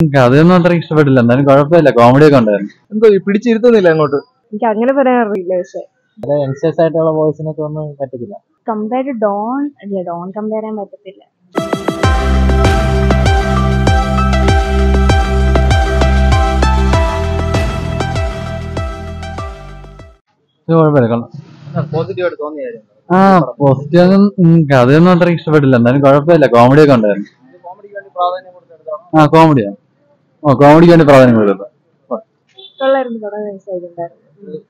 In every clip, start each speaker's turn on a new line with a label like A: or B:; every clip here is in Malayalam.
A: കഥയൊന്നും അത്ര ഇഷ്ടപ്പെട്ടില്ല. എന്നാലും കുഴപ്പമില്ല. കോമഡി ഒക്കെ ഉണ്ടായിരുന്നു.
B: എന്തോ ഈ പിടിച്ചിരുത്തുന്നില്ല അങ്ങോട്ട്.
C: എനിക്ക് അങ്ങനെ പറയാൻ അറിയില്ല പക്ഷെ.
A: യങ്സ്റ്റേഴ്സ് ആയിട്ടുള്ള വോയിസിനൊക്കെ ഒന്നും പറ്റത്തില്ല.
C: കമ്പയർ ടു ഡോൺ ഇല്ല ഡോൺ കമ്പയർ ചെയ്യാൻ പറ്റത്തില്ല.
A: കുഴപ്പമില്ല. കൊള്ളാം.
B: പോസിറ്റീവ് ആയിട്ട്
A: ആ പോസിറ്റീവ് ഒന്നും അത്ര ഇഷ്ടപ്പെട്ടില്ല. എന്നാലും കുഴപ്പമില്ല. കോമഡി ഒക്കെ ഉണ്ടായിരുന്നു.
B: കോമഡിക്ക് വേണ്ടി പ്രാധാന്യം കൊടുത്തെടുത്താണ്
A: ആ കോമഡിയാണ് കോമഡിക്ക് വേണ്ടി പ്രാധാന്യം കൊടുക്കുന്നത്
C: കൊള്ളായിരുന്നു പടം നൈസായിട്ടുണ്ടായിരുന്നു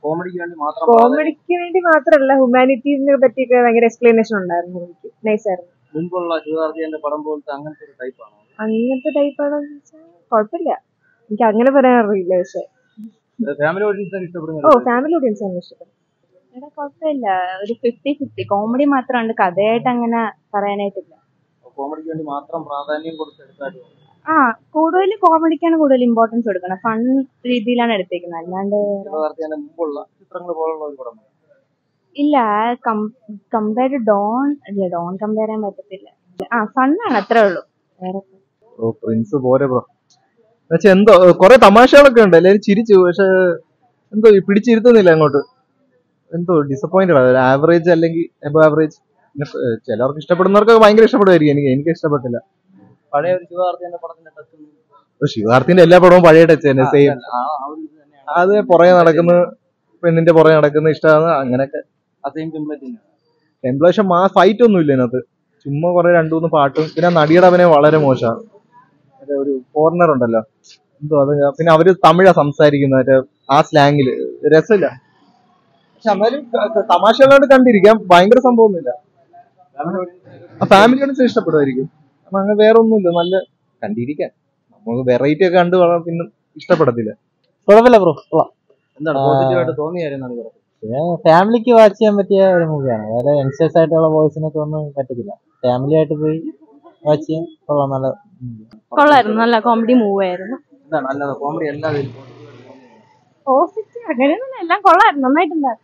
B: കോമഡിക്ക് വേണ്ടി മാത്രം
C: കോമഡിക്ക് വേണ്ടി മാത്രമല്ല ഹ്യൂമാനിറ്റീസിനെ പറ്റിയൊക്കെ ഭയങ്കര എക്സ്പ്ലനേഷൻ ഉണ്ടായിരുന്നു എനിക്ക്. നൈസായിരുന്നു
B: മുൻപുള്ള ശിവകാർത്തികന്റെ പടം പോലത്തെ അങ്ങനത്തെ ഒരു ടൈപ്പാണ്
C: അങ്ങനത്തെ ടൈപ്പ് ആണോ കുഴപ്പമില്ല. എനിക്ക് അങ്ങനെ പറയാൻ അറിയില്ല പക്ഷെ
B: ഫാമിലി ഓഡിയൻസിനെ
C: ഓ ഫാമിലി ഓഡിയൻസ് ആണ് ഇഷ്ടപ്പെടുന്നത്
D: എടാ കുഴപ്പമില്ല. ഒരു ഫിഫ്റ്റി ഫിഫ്റ്റി കോമഡി മാത്രമുണ്ട് കഥയായിട്ട് അങ്ങനെ പറയാനായിട്ടില്ല.
B: കോമഡിക്ക് വേണ്ടി മാത്രം പ്രാധാന്യം കൊടുത്തെടുത്തായിട്ട്
D: ആ കൂടുതൽ കോമഡിക്കാണ് കൂടുതൽ ഇമ്പോർട്ടൻസ് കൊടുക്കണം. ഫൺ രീതിയിലാണ് എടുത്തേക്കുന്നത്. അല്ലാണ്ട് ഇല്ല കമ്പയർ ടു ഡോൺ ഇല്ല ഡോൺ കമ്പയർ ചെയ്യാൻ പറ്റത്തില്ല. ആ ഫണ്ണാണ് അത്രേ ഉള്ളൂ. വേറെ
B: പ്രിൻസ് പോരെ ബ്രോ പക്ഷെ എന്തോ കൊറേ തമാശകളൊക്കെ ഉണ്ട്. എല്ലാരും ചിരിച്ചു പക്ഷെ എന്തോ പിടിച്ചിരുത്തുന്നില്ല അങ്ങോട്ട്. എന്തോ ഡിസപ്പോയിന്റഡ് ആവറേജ് അല്ലെങ്കിൽ എബോ ആവറേജ് ചിലർക്ക് ഇഷ്ടപ്പെടുന്നവർക്ക് ഭയങ്കര ഇഷ്ടപ്പെടുമായിരിക്കും. എനിക്ക് എനിക്ക് ഇഷ്ടപ്പെട്ടില്ല. പഴയ ഒരു ശിവകാർത്തികന്റെ പടത്തിന്റെ ടച്ച് ശിവകാർത്തിന്റെ എല്ലാ പടവും പഴയ ടച്ച് തന്നെ സെയിം അത് പുറകെ നടക്കുന്ന പെണ്ണിന്റെ പുറകെ നടക്കുന്ന ഇഷ്ടമാണ് അങ്ങനെയൊക്കെ. ടെംപ്ലേഷൻ മാ ഫൈറ്റ് ഒന്നും ഇല്ല ഇതിനകത്ത്. ചുമ്മാ കുറെ രണ്ടു മൂന്ന് പാട്ടും. പിന്നെ നടിയുടെ അവനെ വളരെ മോശമാണ്. മറ്റേ ഒരു ഫോറിനർ ഉണ്ടല്ലോ. എന്തോ അത്. പിന്നെ അവർ തമിഴാ സംസാരിക്കുന്നത് മറ്റേ ആ സ്ലാങ്ങിൽ രസമില്ല. പക്ഷെ എന്നാലും തമാശകളായിട്ട് കണ്ടിരിക്കാം. ഭയങ്കര സംഭവമൊന്നുമില്ല. ആ ഫാമിലി ഓഡിയൻസ് ഇഷ്ടപ്പെടുമായിരിക്കും. അങ്ങനെ വേറെ ഒന്നുമില്ല നല്ല കണ്ടിരിക്കാൻ. നമുക്ക് വെറൈറ്റി ഒക്കെ കണ്ട് വള- പിന്നെ ഇഷ്ടപ്പെടത്തില്ല.
A: കുഴപ്പമില്ല ബ്രോ
B: എന്താണ്
A: positive
B: ആയിട്ട് തോന്നിയായിരുന്നു
A: ഫാമിലിക്ക് വാച്ച് ചെയ്യാൻ പറ്റിയ ഒരു മൂവിയാണ് അതായത് യങ്സ്റ്റേഴ്സ് ആയിട്ടുള്ള ബോയ്സിനൊക്കെ ഒന്നും പറ്റത്തില്ല. ഫാമിലി ആയിട്ട് പോയി വാച്ച് ചെയ്യാൻ കൊള്ളാം നല്ല
D: കൊള്ളായിരുന്നു. നല്ല കോമഡി മൂവ് ആയിരുന്നു.
B: എന്താണ് അല്ലാതെ കോമഡി അല്ലാതെ
D: എല്ലാം കൊള്ളായിരുന്നു. നന്നായിട്ടുണ്ടായിരുന്നു